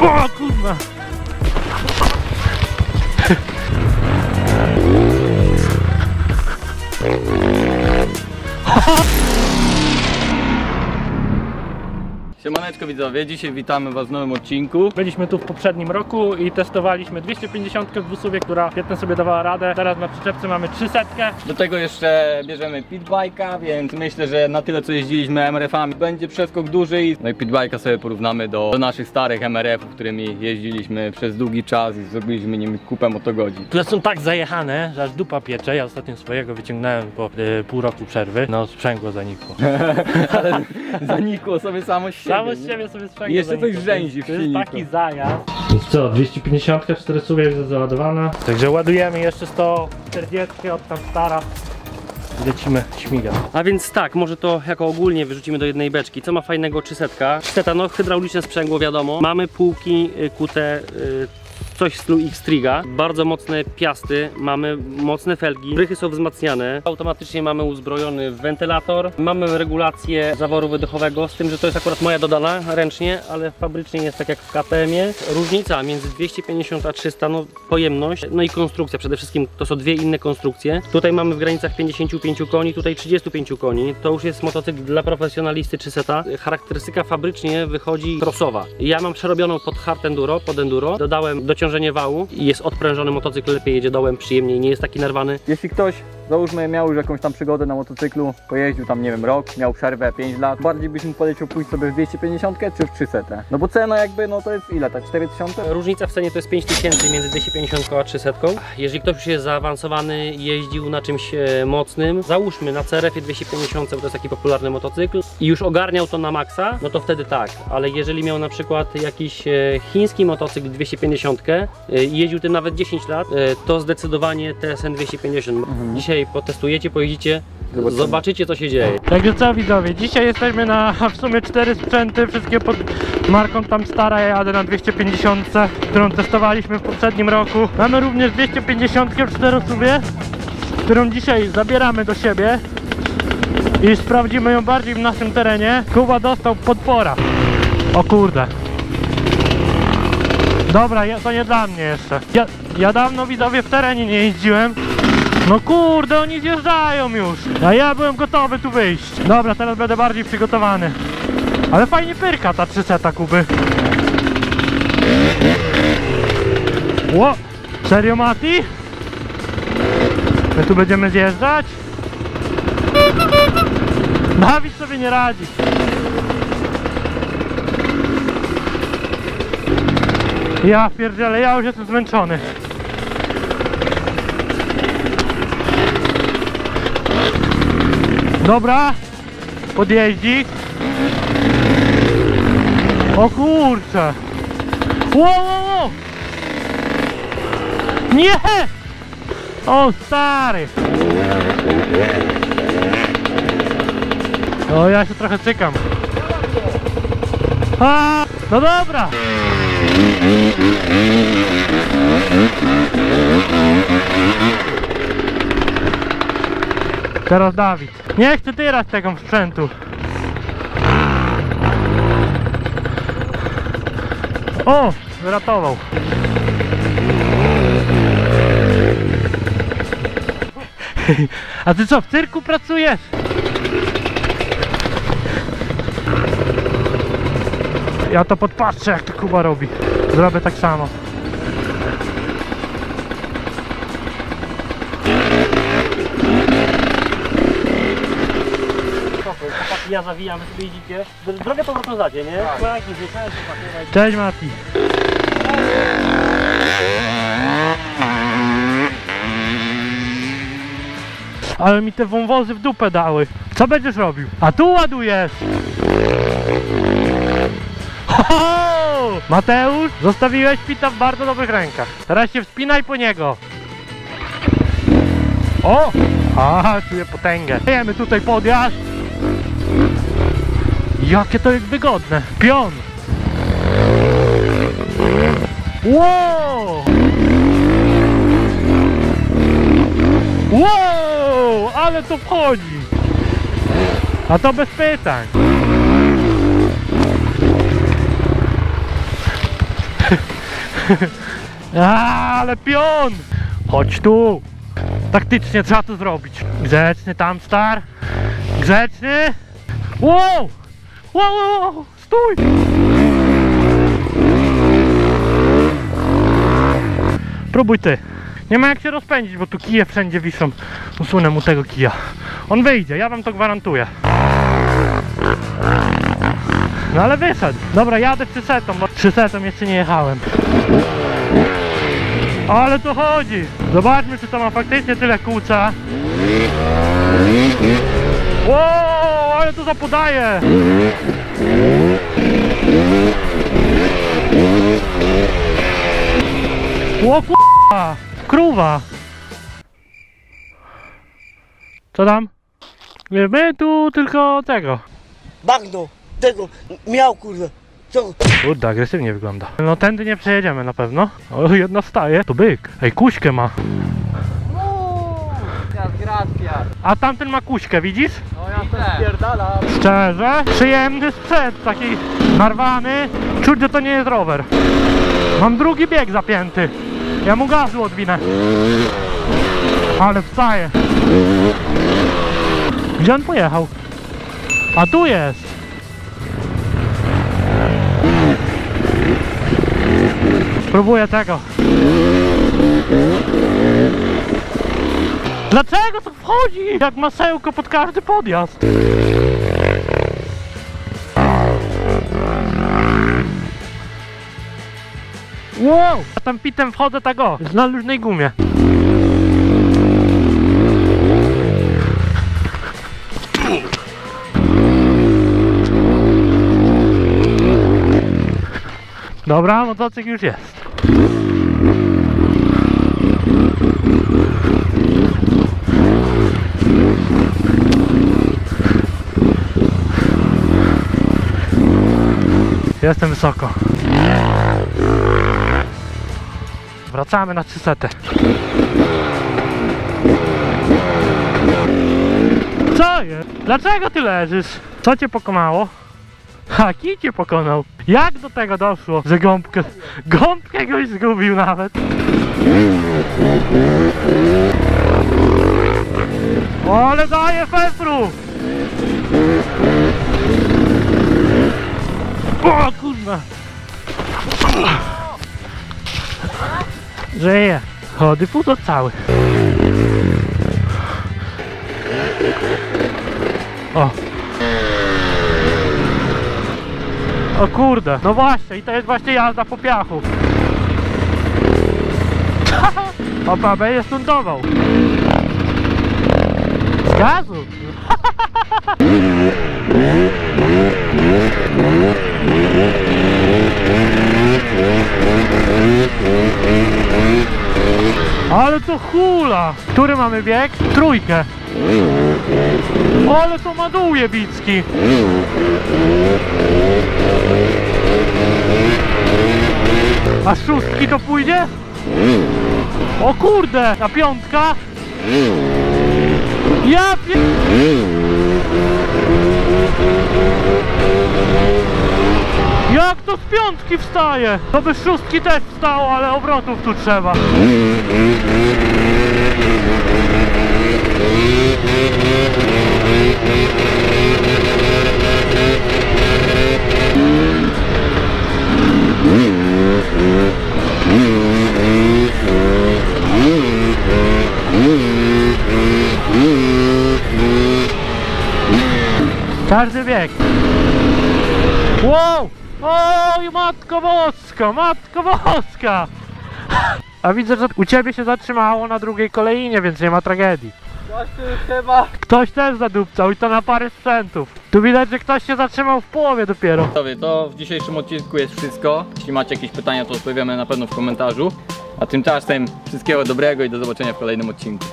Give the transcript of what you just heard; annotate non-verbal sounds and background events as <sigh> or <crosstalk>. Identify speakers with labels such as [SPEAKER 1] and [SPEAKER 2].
[SPEAKER 1] O kurwa!
[SPEAKER 2] Siemaneczko widzowie, dzisiaj witamy was w nowym odcinku.
[SPEAKER 1] Byliśmy tu w poprzednim roku i testowaliśmy 250 w Busuwie, która świetnie sobie dawała radę. Teraz na przyczepce mamy 300.
[SPEAKER 2] Do tego jeszcze bierzemy pitbike'a, więc myślę, że na tyle co jeździliśmy MRF-ami będzie przeskok duży. No i pitbike'a sobie porównamy do, do naszych starych MRF-ów, którymi jeździliśmy przez długi czas i zrobiliśmy nim kupę motogodzin.
[SPEAKER 1] Które są tak zajechane, że aż dupa piecze. Ja ostatnio swojego wyciągnąłem po y, pół roku przerwy. No sprzęgło zanikło. <laughs>
[SPEAKER 2] Ale zanikło sobie samo siebie.
[SPEAKER 1] Samo z siebie sobie sprzęgło
[SPEAKER 2] I jeszcze coś
[SPEAKER 1] zanikło.
[SPEAKER 2] rzęzi w
[SPEAKER 1] To jest
[SPEAKER 2] silniku.
[SPEAKER 1] taki zajazd. Więc co, 250, 4 suwie jest załadowana. Także ładujemy jeszcze 140 od tam stara. I Lecimy śmigać.
[SPEAKER 3] A więc tak, może to jako ogólnie wyrzucimy do jednej beczki. Co ma fajnego 300? 300 no hydrauliczne sprzęgło wiadomo. Mamy półki y, kute y, coś w stylu X-Triga, bardzo mocne piasty, mamy mocne felgi, brychy są wzmacniane, automatycznie mamy uzbrojony wentylator, mamy regulację zaworu wydechowego, z tym, że to jest akurat moja dodana ręcznie, ale fabrycznie jest tak jak w KTM-ie. Różnica między 250 a 300, no pojemność, no i konstrukcja przede wszystkim, to są dwie inne konstrukcje. Tutaj mamy w granicach 55 koni, tutaj 35 koni, to już jest motocykl dla profesjonalisty 300. Charakterystyka fabrycznie wychodzi crossowa. Ja mam przerobioną pod hard enduro, pod enduro, dodałem dociążenie wału i jest odprężony motocykl, lepiej jedzie dołem, przyjemniej, nie jest taki narwany.
[SPEAKER 2] Jeśli ktoś, załóżmy, miał już jakąś tam przygodę na motocyklu, pojeździł tam, nie wiem, rok, miał przerwę 5 lat, bardziej byś mu polecił pójść sobie w 250 czy w 300? No bo cena jakby, no to jest ile, tak 4000?
[SPEAKER 3] Różnica w cenie to jest 5000 między 250 a 300. Jeżeli ktoś już jest zaawansowany, jeździł na czymś e, mocnym, załóżmy na CRF 250, bo to jest taki popularny motocykl i już ogarniał to na maksa, no to wtedy tak, ale jeżeli miał na przykład jakiś e, chiński motocykl 250 e, i jeździł tym nawet 10 lat, to zdecydowanie TSN 250. Dzisiaj potestujecie, pojedziecie,
[SPEAKER 2] Zobaczymy.
[SPEAKER 3] zobaczycie co się dzieje.
[SPEAKER 1] Także co widzowie, dzisiaj jesteśmy na w sumie cztery sprzęty, wszystkie pod marką tam stara, ja jadę na 250, którą testowaliśmy w poprzednim roku. Mamy również 250 w czterosubie, którą dzisiaj zabieramy do siebie i sprawdzimy ją bardziej w naszym terenie. Kuba dostał podpora. O kurde. Dobra, to nie dla mnie jeszcze. Ja, ja dawno widzowie w terenie nie jeździłem. No kurde, oni zjeżdżają już. A ja byłem gotowy tu wyjść. Dobra, teraz będę bardziej przygotowany. Ale fajnie pyrka ta 300 Kuby. Ło! Serio Mati? My tu będziemy zjeżdżać? Dawid sobie nie radzi. Ja pierdzielę, ja już jestem zmęczony. Dobra, podjeździ. O kurczę. Wow, wow, wow. Nie! O stary. O, ja się trochę cykam. A, no dobra. Teraz Dawid. Nie chcę tyrać tego sprzętu. O! Wyratował. <laughs> A ty co, w cyrku pracujesz? Ja to podpatrzę jak to Kuba robi. Zrobię tak samo.
[SPEAKER 3] Ja zawijam, wy sobie idziecie. Drogę powrotną zadzie, nie? Tak.
[SPEAKER 1] Cześć Mati. Ale mi te wąwozy w dupę dały. Co będziesz robił? A tu ładujesz! Ho, ho! Mateusz, zostawiłeś pita w bardzo dobrych rękach. Teraz się wspinaj po niego. O! A, czuję potęgę. Jemy tutaj podjazd. Jakie to jest wygodne. Pion. Wow! Wow! Ale to wchodzi! A to bez pytań. <laughs> A, ale pion! Chodź tu! Taktycznie trzeba to zrobić. Grzeczny tam star. Grzeczny. Wow! Wow, wow, wow! Stój! Próbuj ty. Nie ma jak się rozpędzić, bo tu kije wszędzie wiszą. Usunę mu tego kija. On wyjdzie, ja wam to gwarantuję. No ale wyszedł. Dobra, jadę 300, bo 300 jeszcze nie jechałem. Ale to chodzi. Zobaczmy, czy to ma faktycznie tyle kłuca. Wow, ale to zapodaje. O kurwa, krówa. Co tam? My tu tylko tego.
[SPEAKER 4] Bagno, tego, miał kurwa. Co?
[SPEAKER 1] Kurde, agresywnie wygląda. No tędy nie przejedziemy na pewno. O, jedna staje. To byk. Ej, kuśkę ma. A tamten ma kuśkę, widzisz?
[SPEAKER 2] No ja to spierdalam.
[SPEAKER 1] Szczerze, przyjemny sprzęt, taki narwany. Czuć, że to nie jest rower. Mam drugi bieg zapięty. Ja mu gazu odwinę. Ale wstaje. Gdzie on pojechał? A tu jest. Spróbuję tego. Dlaczego to wchodzi? Jak masełko pod każdy podjazd. Wow! A tam pitem wchodzę tak o, na luźnej gumie. Dobra, motocykl już jest. Jestem wysoko. Wracamy na 300. Co jest? Dlaczego ty leżysz? Co cię pokonało? Ha, kij cię pokonał. Jak do tego doszło, że gąbkę, gąbkę goś zgubił nawet? Ale daje fefru! O kurwa! Żyje. O, dyfuzor cały. O. O kurde, no właśnie, i to jest właśnie jazda po piachu. <laughs> Opa, będzie stuntował. Z gazu. Ale to hula! Który mamy bieg? Trójkę. Ale to ma dół jebicki. A szóstki to pójdzie? O kurde! A piątka? Ja pie... Jak to z piątki wstaje? To by z szóstki też wstało, ale obrotów tu trzeba. Każdy bieg. Wow! Oj, matko boska, matko boska! A widzę, że u ciebie się zatrzymało na drugiej kolejnie, więc nie ma tragedii.
[SPEAKER 2] Coś tu już chyba.
[SPEAKER 1] Ktoś też zadupcał i to na parę sprzętów. Tu widać, że ktoś się zatrzymał w połowie dopiero.
[SPEAKER 2] To w dzisiejszym odcinku jest wszystko. Jeśli macie jakieś pytania, to odpowiemy na pewno w komentarzu. A tymczasem wszystkiego dobrego i do zobaczenia w kolejnym odcinku.